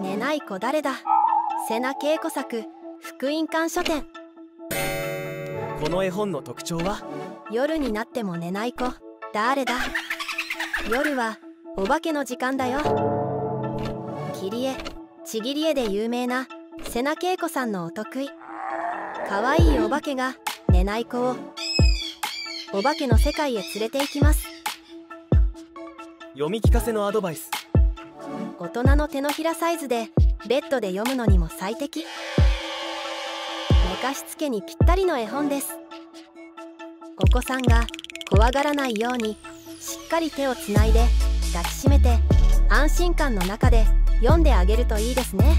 寝ない子誰だ。瀬名恵子作福音館書店。この絵本の特徴は？夜になっても寝ない子。誰だ？夜はお化けの時間だよ。切り絵。ちぎり絵で有名な瀬名恵子さんのお得意。可愛いお化けが寝ない子を。お化けの世界へ連れて行きます。読み聞かせのアドバイス大人の手のひらサイズでベッドで読むのにも最適。寝かしつけにぴったりの絵本です。お子さんが怖がらないようにしっかり手をつないで抱きしめて安心感の中で読んであげるといいですね。